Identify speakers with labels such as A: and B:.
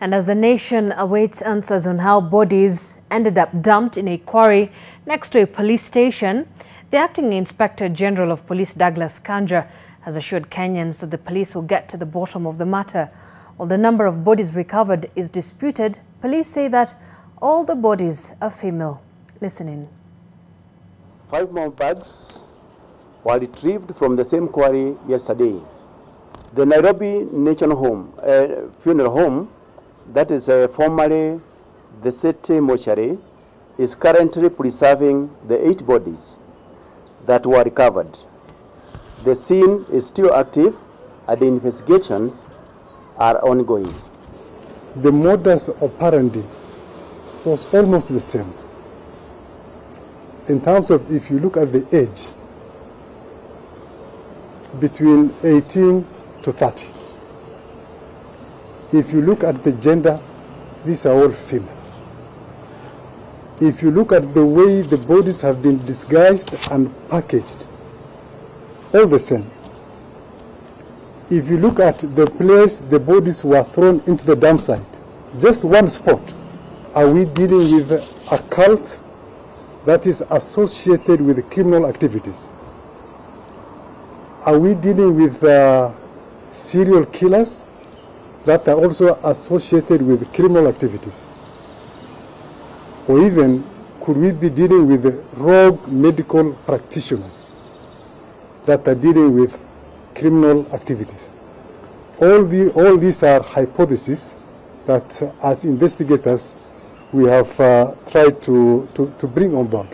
A: And as the nation awaits answers on how bodies ended up dumped in a quarry next to a police station, the acting Inspector General of Police Douglas Kanja has assured Kenyans that the police will get to the bottom of the matter. While the number of bodies recovered is disputed, police say that all the bodies are female. Listen in.
B: Five more bags were retrieved from the same quarry yesterday. The Nairobi National Home, uh, Funeral Home, that is uh, formerly the city mortuary, is currently preserving the eight bodies that were recovered. The scene is still active and the investigations are ongoing.
C: The modus operandi was almost the same. In terms of if you look at the age, between 18 to 30. If you look at the gender, these are all female. If you look at the way the bodies have been disguised and packaged, all the same. If you look at the place the bodies were thrown into the dump site, just one spot, are we dealing with a cult that is associated with criminal activities? Are we dealing with uh, serial killers that are also associated with criminal activities? Or even could we be dealing with rogue medical practitioners that are dealing with criminal activities? All, the, all these are hypotheses that as investigators we have uh, tried to, to, to bring on board.